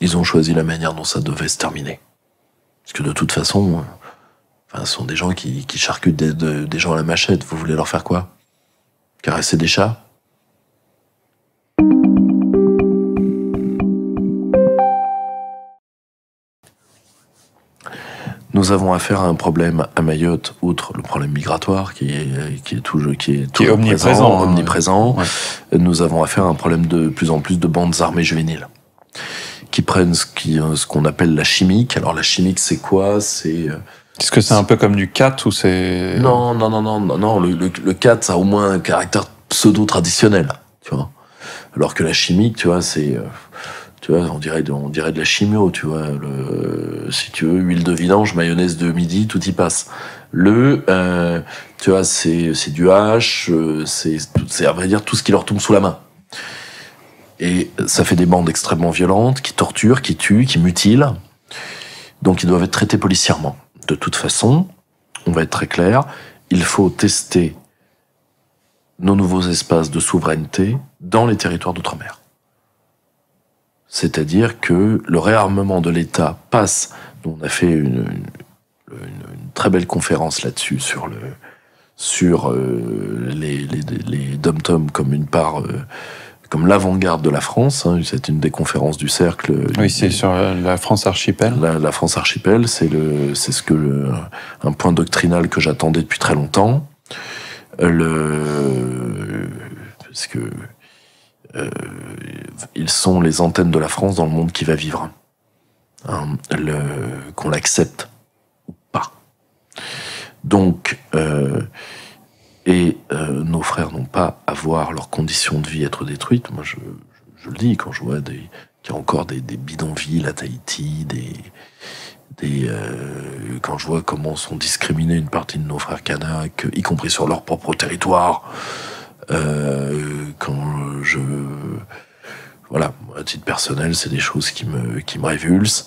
Ils ont choisi la manière dont ça devait se terminer. Parce que de toute façon, euh, enfin, ce sont des gens qui, qui charcutent des, de- des gens à la machette. Vous voulez leur faire quoi? Caresser des chats? Nous avons affaire à un problème à Mayotte, outre le problème migratoire qui est, qui est toujours, qui est omniprésent, présent, hein. omniprésent. Nous avons affaire à un problème de plus en plus de bandes armées juvéniles qui prennent ce qui- ce qu'on appelle la chimique. Alors la chimique, c'est quoi? C'est euh, Est-ce que c'est un peu comme du cat ou c'est. non, non, non, non, non, non. Le, le, le 4, ça a au moins un caractère pseudo-traditionnel, tu vois. Alors que la chimique, tu vois, c'est, euh, tu vois, on dirait, de, on dirait de la chimio, tu vois. Le, si tu veux, huile de vidange, mayonnaise de midi, tout y passe. Le, euh, tu vois, c'est, c'est du hache, euh, c'est, tout- c'est à vrai dire tout ce qui leur tombe sous la main. Et ça fait des bandes extrêmement violentes, qui torturent, qui tuent, qui mutilent. Donc ils doivent être traités policièrement. De toute façon, on va être très clair, il faut tester nos nouveaux espaces de souveraineté dans les territoires d'outre-mer. C'est-à-dire que le réarmement de l'État passe, on a fait une, très belle conférence là-dessus sur euh, les dom-toms comme une part euh, comme l'avant-garde de la France. hein. c'est une des conférences du cercle. Oui, c'est sur euh, la France archipel. La, la France archipel, c'est le, c'est ce que le- un point doctrinal que j'attendais depuis très longtemps. Le, parce que euh, ils sont les antennes de la France dans le monde qui va vivre. Hein, le, qu'on l'accepte ou pas. Donc, euh, et euh, nos frères n'ont pas à voir leurs conditions de vie être détruites. Moi, je, le dis quand je vois qu'il y a encore des, bidonvilles à Tahiti, des, euh, quand je vois comment sont discriminés une partie de nos frères kanaks, y compris sur leur propre territoire, euh, quand je, voilà, à titre personnel, c'est des choses qui me, qui me révulsent.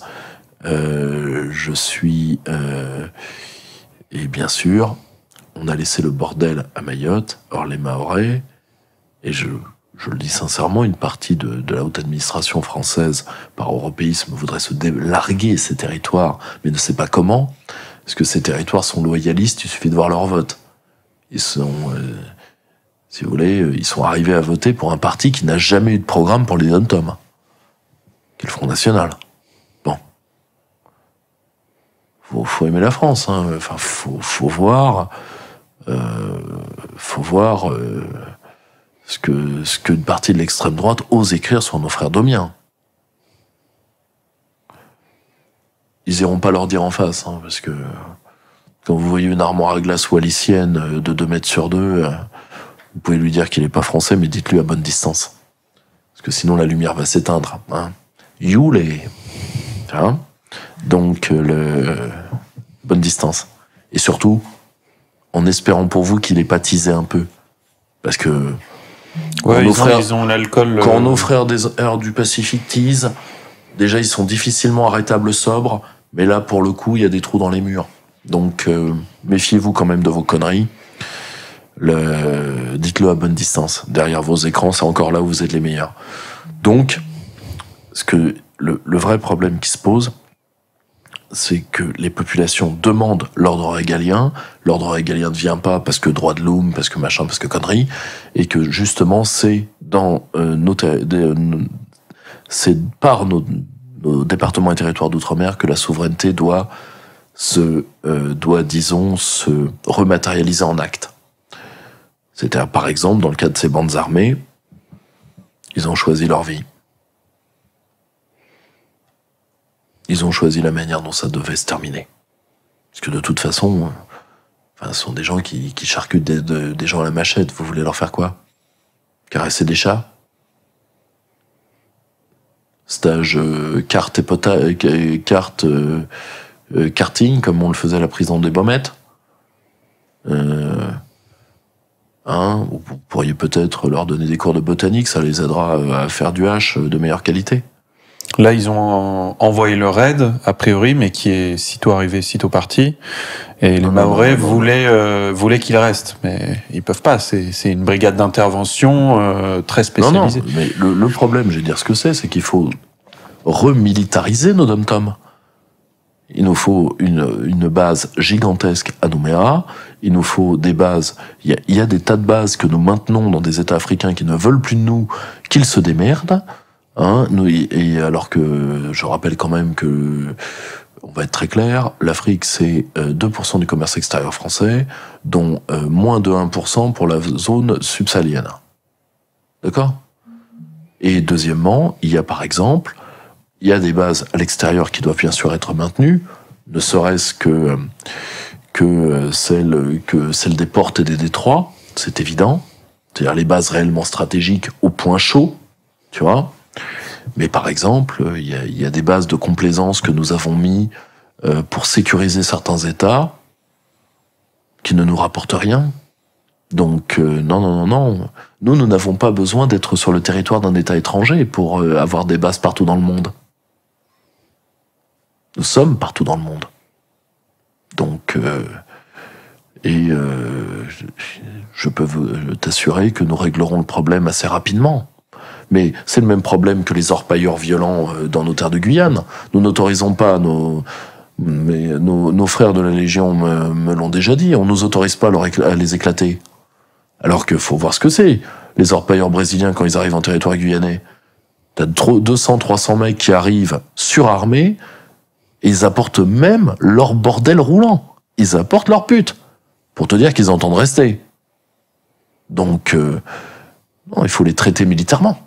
Je suis, et bien sûr, on a laissé le bordel à Mayotte, or les et je, le dis sincèrement, une partie de, la haute administration française, par européisme, voudrait se larguer ces territoires, mais ne sait pas comment, parce que ces territoires sont loyalistes, il suffit de voir leur vote. Ils sont, euh, si vous voulez, euh, ils sont arrivés à voter pour un parti qui n'a jamais eu de programme pour les dom-toms, qui est le Front National. Bon. Faut, faut aimer la France, hein. Enfin, faut, voir, faut voir, euh, ce que, ce que une partie de l'extrême droite ose écrire sur nos frères domiens. Ils iront pas leur dire en face, hein, parce que quand vous voyez une armoire à glace wallicienne euh, de 2 mètres sur 2, vous pouvez lui dire qu'il est pas français, mais dites-lui à bonne distance. Parce que sinon la lumière va s'éteindre. Hein. You les... Hein Donc, euh, le... bonne distance. Et surtout, en espérant pour vous qu'il ait pas teasé un peu. Parce que Ouais, Quand ils, nos ont, frères- ils ont l'alcool. quand euh, nos frères des airs du Pacifique teasent, déjà ils sont difficilement arrêtables sobres, mais là pour le coup il y a des trous dans les murs. Donc euh, méfiez-vous quand même de vos conneries. Le... Dites-le à bonne distance. Derrière vos écrans, c'est encore là où vous êtes les meilleurs. Donc, ce que le, le vrai problème qui se pose, c'est que les populations demandent l'ordre régalien. L'ordre régalien ne vient pas parce que droit de l'homme, parce que machin, parce que connerie, et que justement c'est euh, euh, par nos, nos départements et territoires d'outre-mer que la souveraineté doit se euh, doit disons se rematérialiser en actes. C'est-à-dire par exemple dans le cas de ces bandes armées, ils ont choisi leur vie. Ils ont choisi la manière dont ça devait se terminer. Parce que de toute façon, euh, enfin, ce sont des gens qui, charcutent des, de- des gens à la machette. Vous voulez leur faire quoi? Caresser des chats? Stage euh, carte et pota euh, carte euh, euh, karting, comme on le faisait à la prison des Baumettes euh, hein, Vous pourriez peut-être leur donner des cours de botanique, ça les aidera euh, à faire du hache de meilleure qualité. Là, ils ont en- envoyé le raid, a priori, mais qui est sitôt arrivé, sitôt parti. Et les Non, non, Maorais non, non, non. voulaient, euh, voulaient qu'il reste, mais ils peuvent pas. C'est une brigade d'intervention euh, très Non, non, spécialisée. mais le, le problème, je vais dire ce que c'est, c'est qu'il faut remilitariser nos dom-toms. Il nous faut une, une, base gigantesque à Nouméa. Il nous faut des bases. Il y, a, il y, a, des tas de bases que nous maintenons dans des États africains qui ne veulent plus de nous, qu'ils se démerdent. Hein, et alors que je rappelle quand même que on va être très clair, l'Afrique c'est 2% du commerce extérieur français, dont moins de 1% pour la zone subsaharienne. D'accord? Et deuxièmement, il y a par exemple, il y a des bases à l'extérieur qui doivent bien sûr être maintenues, ne serait-ce que que celle que celle des portes et des détroits, c'est évident, c'est-à-dire les bases réellement stratégiques au point chaud, tu vois? Mais par exemple, il y a, des bases de complaisance que nous avons mis euh, pour sécuriser certains États qui ne nous rapportent rien. Donc euh, non, non, non, non. Nous, nous n'avons pas besoin d'être sur le territoire d'un État étranger pour euh, avoir des bases partout dans le monde. Nous sommes partout dans le monde. Donc, et je peux t'assurer que nous réglerons le problème assez rapidement. Mais c'est le même problème que les orpailleurs violents dans nos terres de Guyane. Nous n'autorisons pas nos, nos, frères de la Légion me, l'ont déjà dit, on nous autorise pas à, les éclater. Alors qu'il faut voir ce que c'est. Les orpailleurs brésiliens, quand ils arrivent en territoire guyanais, t'as 200, 300 mecs qui arrivent surarmés, et ils apportent même leur bordel roulant. Ils apportent leur pute. Pour te dire qu'ils entendent rester. Donc, euh, non, il faut les traiter militairement.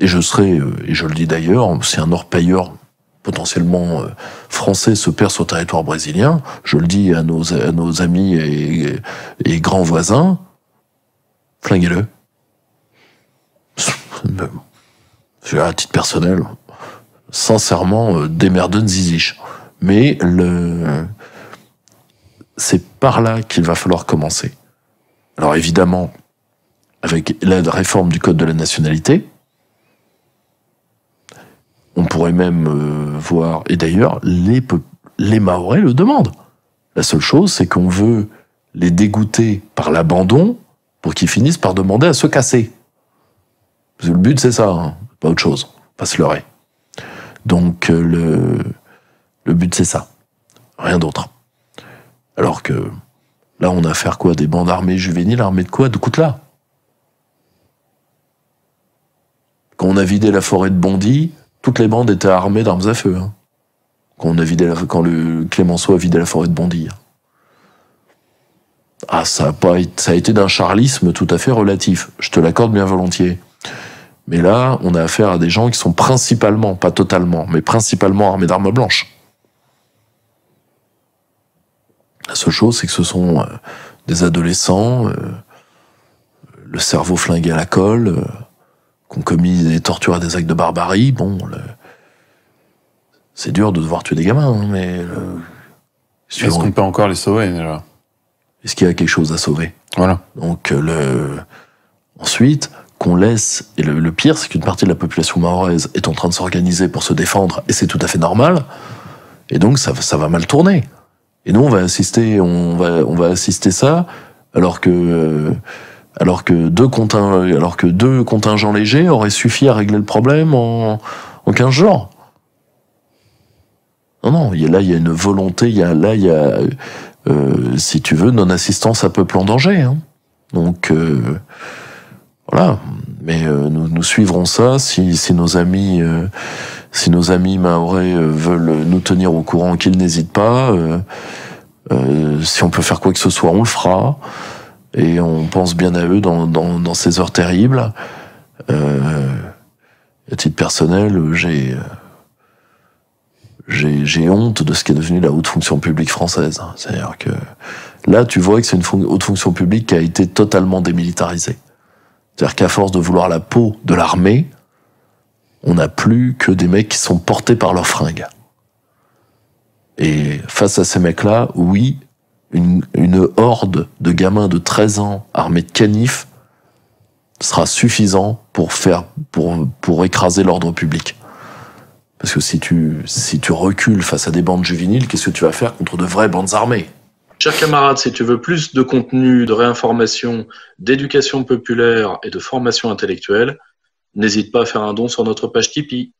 Et je serai, euh, et je le dis d'ailleurs, si un orpailleur potentiellement euh, français se perd sur le territoire brésilien, je le dis à nos, amis et, grands voisins, flinguez-le. À titre personnel, sincèrement, euh, démerdeux ziziche. Mais le, c'est par là qu'il va falloir commencer. Alors évidemment, avec la réforme du code de la nationalité, on pourrait même euh, voir, et d'ailleurs, les, les le demandent. La seule chose, c'est qu'on veut les dégoûter par l'abandon pour qu'ils finissent par demander à se casser. Parce que le but, c'est ça, hein, pas autre chose, pas se leurrer. Donc, euh, le, but, c'est ça, rien d'autre. Alors que là, on a affaire quoi Des bandes armées juvéniles, armées de quoi? De là Quand on a vidé la forêt de Bondy, toutes les bandes étaient armées d'armes à feu. Hein. Quand, le Clémenceau a vidé la forêt de Bondy. Ah, ça a, pas, ça a été d'un charlisme tout à fait relatif. Je te l'accorde bien volontiers. Mais là, on a affaire à des gens qui sont principalement, pas totalement, mais principalement armés d'armes blanches. La seule chose, c'est que ce sont euh, des adolescents, euh, le cerveau flingué à la colle, euh, qu'on commis des tortures et des actes de barbarie, bon, le... c'est dur de devoir tuer des gamins, hein, mais... Le... Est-ce qu'on peut encore les sauver, déjà Est-ce qu'il y a quelque chose à sauver Voilà. Donc, le... ensuite, qu'on laisse, et le, le pire, c'est qu'une partie de la population mahoraise est en train de s'organiser pour se défendre, et c'est tout à fait normal, et donc ça, ça va mal tourner. Et nous, on va assister, on va, on va assister ça, alors que... Euh, alors que deux contingents, légers auraient suffi à régler le problème en, en 15 jours. Non, non, là, il y a une volonté, là, il y a, euh, si tu veux, non-assistance à peuple en danger. Hein. Donc, euh, voilà. Mais euh, nous, suivrons ça si, nos amis, si nos amis veulent nous tenir au courant, qu'ils n'hésitent pas. si on peut faire quoi que ce soit, on le fera et on pense bien à eux dans, dans, dans ces heures terribles. Euh, à titre personnel, j'ai j'ai honte de ce qui est devenu la haute fonction publique française. C'est-à-dire que là, tu vois que c'est une haute fonction publique qui a été totalement démilitarisée. C'est-à-dire qu'à force de vouloir la peau de l'armée, on n'a plus que des mecs qui sont portés par leurs fringues. Et face à ces mecs-là, oui, une, horde de gamins de 13 ans armés de canifs sera suffisant pour faire pour, pour écraser l'ordre public. Parce que si tu, si tu recules face à des bandes juvéniles, qu'est-ce que tu vas faire contre de vraies bandes armées? Chers camarades, si tu veux plus de contenu, de réinformation, d'éducation populaire et de formation intellectuelle, n'hésite pas à faire un don sur notre page Tipeee.